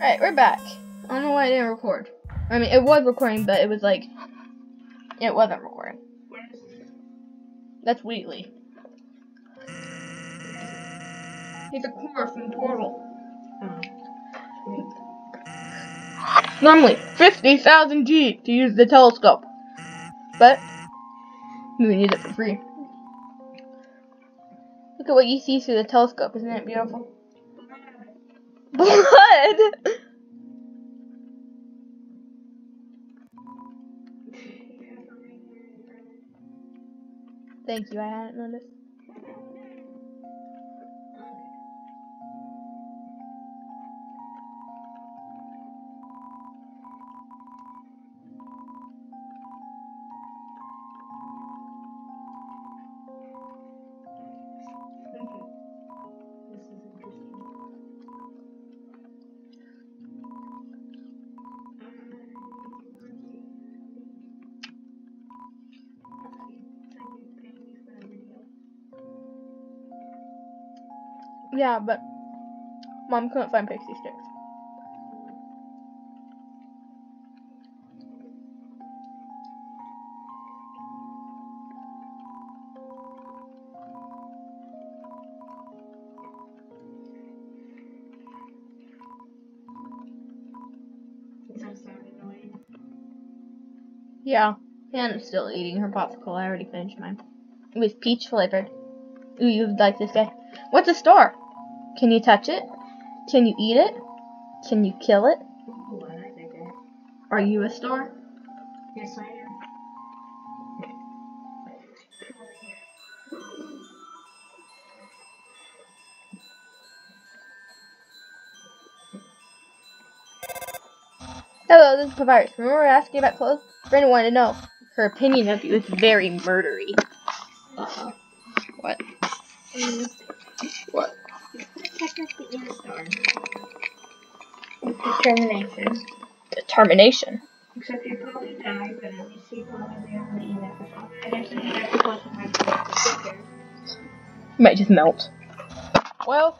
Alright, we're back. I don't know why I didn't record. I mean, it was recording, but it was like, it wasn't recording. That's Wheatley. He's a core from Portal. Hmm. Normally, 50,000 G to use the telescope. But, we can use it for free. Look at what you see through the telescope. Isn't it beautiful? Blood! Thank you, I hadn't noticed. Yeah, but mom couldn't find Pixy Stix. That sounded annoying. Yeah, Hannah's still eating her popsicle. I already finished mine. It was peach flavored. Ooh, you would like this guy. What's a star? Can you touch it? Can you eat it? Can you kill it? Ooh, I like that guy. Are you a star? Yes, I am. Hello, this is Papyrus. Remember asking about clothes? Brenda wanted to know. Her opinion of you is very murdery. Uh-huh. What? Mm, What? Technically in a star. Determination. Determination. Except you probably die, but at least you probably be able to eat it. I guess if you have to close my eyes, might just melt. Well,